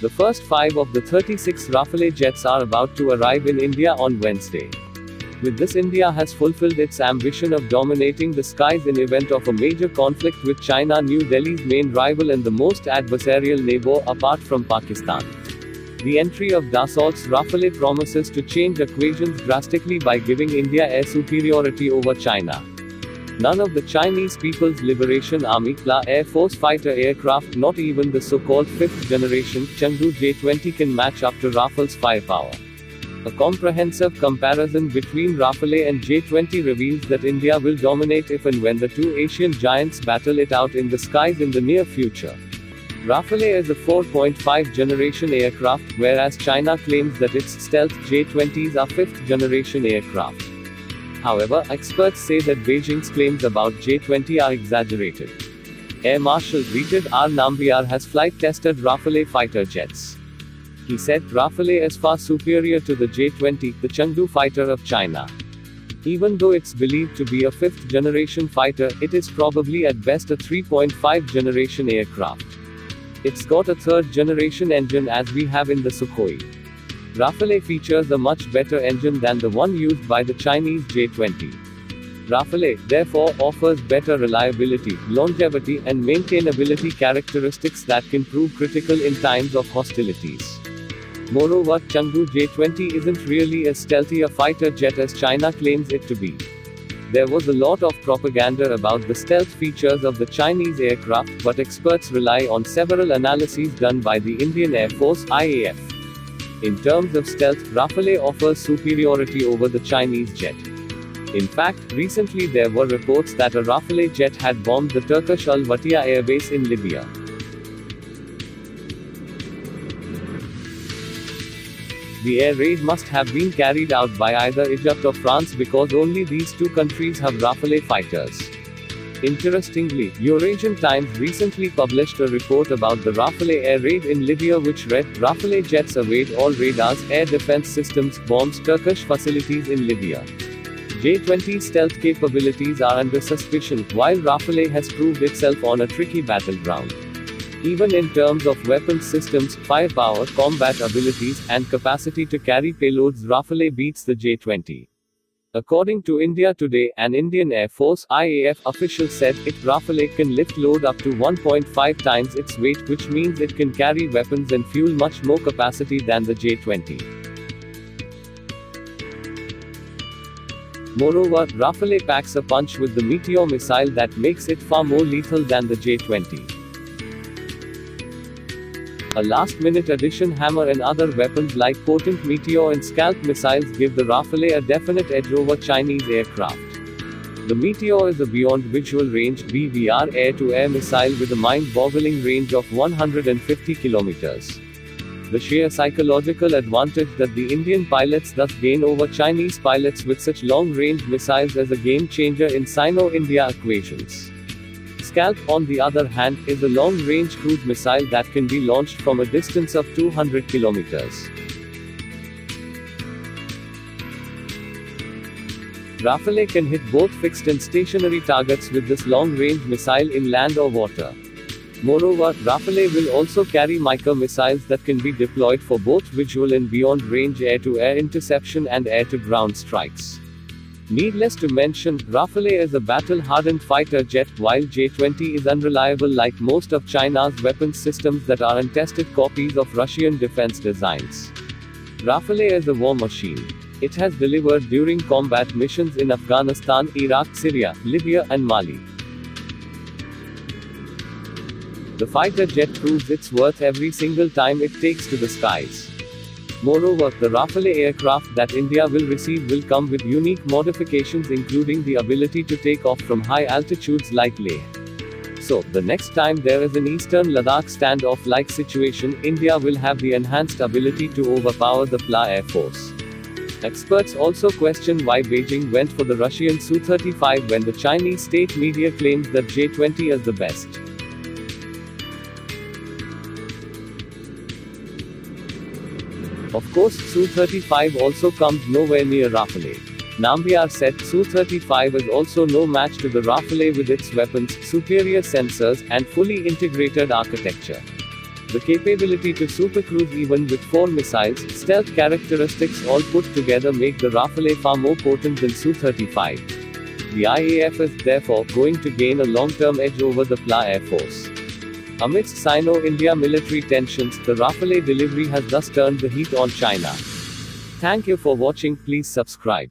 The first five of the 36 Rafale jets are about to arrive in India on Wednesday. With this India has fulfilled its ambition of dominating the skies in event of a major conflict with China New Delhi's main rival and the most adversarial neighbor apart from Pakistan. The entry of Dassault's Rafale promises to change equations drastically by giving India air superiority over China. None of the Chinese People's Liberation Army PLA Air Force fighter aircraft, not even the so-called fifth generation Chengdu J-20 can match up to Rafale's firepower. A comprehensive comparison between Rafale and J-20 reveals that India will dominate if and when the two Asian giants battle it out in the skies in the near future. Rafale is a 4.5 generation aircraft, whereas China claims that its stealth J-20s are 5th generation aircraft. However, experts say that Beijing's claims about J-20 are exaggerated. Air Marshal Retired R. Nambiar has flight tested Rafale fighter jets. He said, Rafale is far superior to the J-20, the Chengdu fighter of China. Even though it's believed to be a fifth generation fighter, it is probably at best a 3.5 generation aircraft. It's got a third generation engine as we have in the Sukhoi. Rafale features a much better engine than the one used by the Chinese J-20. Rafale, therefore, offers better reliability, longevity, and maintainability characteristics that can prove critical in times of hostilities. Moreover, Chengdu J-20 isn't really as stealthy a fighter jet as China claims it to be. There was a lot of propaganda about the stealth features of the Chinese aircraft, but experts rely on several analyses done by the Indian Air Force IAF. In terms of stealth, Rafale offers superiority over the Chinese jet. In fact, recently there were reports that a Rafale jet had bombed the Turkish Al Watiya airbase in Libya. The air raid must have been carried out by either Egypt or France because only these two countries have Rafale fighters. Interestingly, Eurasian Times recently published a report about the Rafale air raid in Libya which read, Rafale jets evade all radars, air defense systems, bombs Turkish facilities in Libya. J-20 stealth capabilities are under suspicion, while Rafale has proved itself on a tricky battleground. Even in terms of weapons systems, firepower, combat abilities, and capacity to carry payloads Rafale beats the J-20. According to India Today, an Indian Air Force IAF official said it Rafale can lift load up to 1.5 times its weight, which means it can carry weapons and fuel much more capacity than the J-20. Moreover, Rafale packs a punch with the Meteor missile that makes it far more lethal than the J-20. A last-minute addition hammer and other weapons like potent Meteor and Scalp missiles give the Rafale a definite edge over Chinese aircraft. The Meteor is a beyond visual range BVR air-to-air missile with a mind-boggling range of 150 kilometers. The sheer psychological advantage that the Indian pilots thus gain over Chinese pilots with such long-range missiles is a game-changer in Sino-India equations. Scalp, on the other hand, is a long-range cruise missile that can be launched from a distance of 200 kilometers. Rafale can hit both fixed and stationary targets with this long-range missile in land or water. Moreover, Rafale will also carry Mica missiles that can be deployed for both visual and beyond range air-to-air -air interception and air-to-ground strikes. Needless to mention, Rafale is a battle-hardened fighter jet, while J-20 is unreliable like most of China's weapons systems that are untested copies of Russian defense designs. Rafale is a war machine. It has delivered during combat missions in Afghanistan, Iraq, Syria, Libya, and Mali. The fighter jet proves its worth every single time it takes to the skies. Moreover, the Rafale aircraft that India will receive will come with unique modifications including the ability to take off from high altitudes like Leh. So, the next time there is an eastern Ladakh standoff-like situation, India will have the enhanced ability to overpower the PLA Air Force. Experts also question why Beijing went for the Russian Su-35 when the Chinese state media claims that J-20 is the best. Of course, Su-35 also comes nowhere near Rafale. Nambiar said Su-35 is also no match to the Rafale with its weapons, superior sensors, and fully integrated architecture. The capability to supercruise even with four missiles, stealth characteristics all put together make the Rafale far more potent than Su-35. The IAF is therefore going to gain a long-term edge over the PLA Air Force. Amidst Sino-India military tensions, the Rafale delivery has thus turned the heat on China. Thank you for watching, please subscribe.